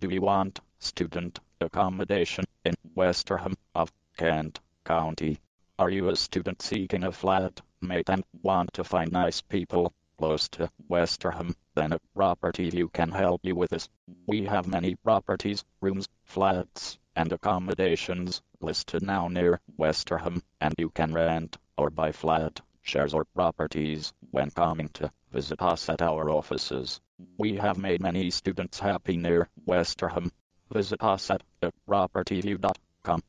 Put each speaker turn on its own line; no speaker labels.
Do you want student accommodation in Westerham of Kent County? Are you a student seeking a flat mate and want to find nice people close to Westerham? Then a property view can help you with this. We have many properties, rooms, flats, and accommodations listed now near Westerham, and you can rent or buy flat, shares or properties when coming to visit us at our offices. We have made many students happy near Westerham. Visit us at propertyview.com.